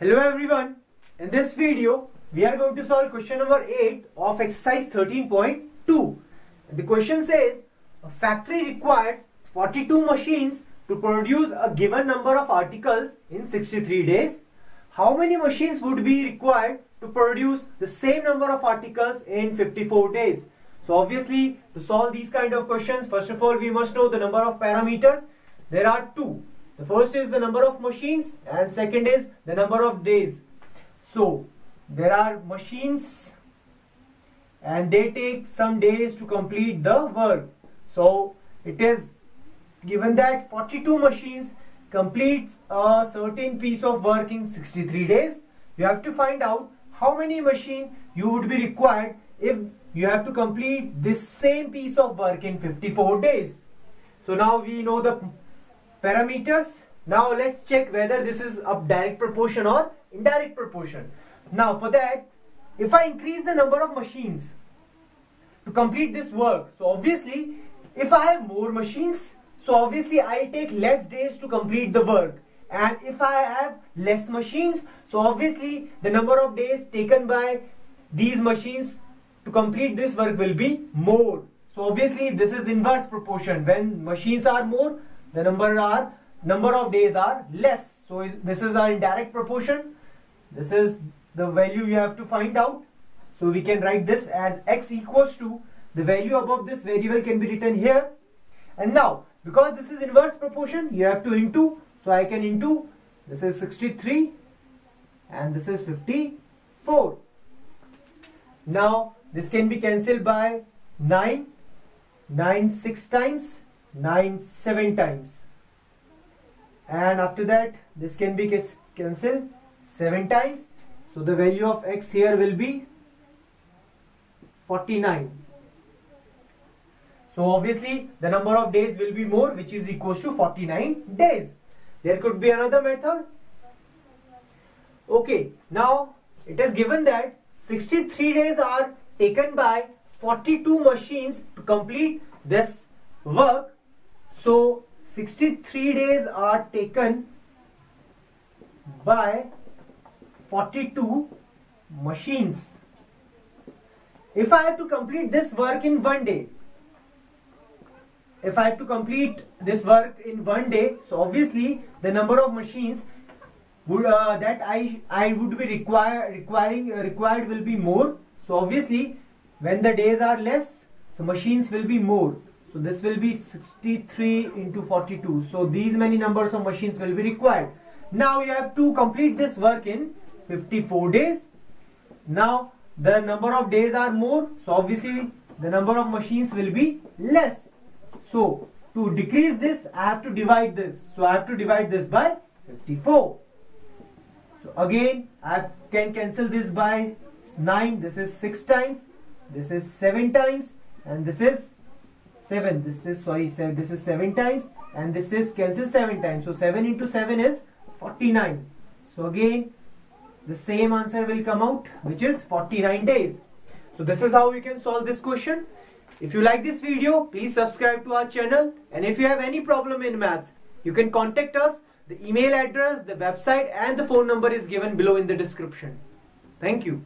Hello everyone. In this video, we are going to solve question number 8 of exercise 13.2. The question says, a factory requires 42 machines to produce a given number of articles in 63 days. How many machines would be required to produce the same number of articles in 54 days? So obviously, to solve these kind of questions, first of all, we must know the number of parameters. There are two. The first is the number of machines and second is the number of days. So there are machines and they take some days to complete the work. So it is given that 42 machines completes a certain piece of work in 63 days. You have to find out how many machine you would be required if you have to complete this same piece of work in 54 days. So now we know the parameters. Now let's check whether this is a direct proportion or indirect proportion. Now for that, if I increase the number of machines to complete this work, so obviously if I have more machines, so obviously I'll take less days to complete the work. And if I have less machines, so obviously the number of days taken by these machines to complete this work will be more. So obviously this is inverse proportion. When machines are more, the number are number of days are less. So is, this is our indirect proportion. This is the value you have to find out. So we can write this as x equals to the value above this variable can be written here. And now because this is inverse proportion you have to into. So I can into this is 63 and this is 54. Now this can be cancelled by 9, 9 6 times, 9 7 times. And after that this can be cancelled 7 times. So the value of x here will be 49 so obviously the number of days will be more which is equals to 49 days. There could be another method. Okay now it is given that 63 days are taken by 42 machines to complete this work so 63 days are taken by 42 machines. If I have to complete this work in one day, if I have to complete this work in one day, so obviously the number of machines would uh, that I I would be require requiring uh, required will be more. So obviously when the days are less, so machines will be more. So this will be 63 into 42. So these many numbers of machines will be required. Now you have to complete this work in 54 days. Now the number of days are more. So obviously the number of machines will be less. So to decrease this I have to divide this. So I have to divide this by 54. So again I can cancel this by 9. This is 6 times. This is 7 times. And this is 7 this is sorry this is 7 times and this is cancel 7 times. So 7 into 7 is 49 so again the same answer will come out which is 49 days. So this is how we can solve this question. If you like this video please subscribe to our channel. And if you have any problem in maths you can contact us. The email address the website and the phone number is given below in the description. Thank you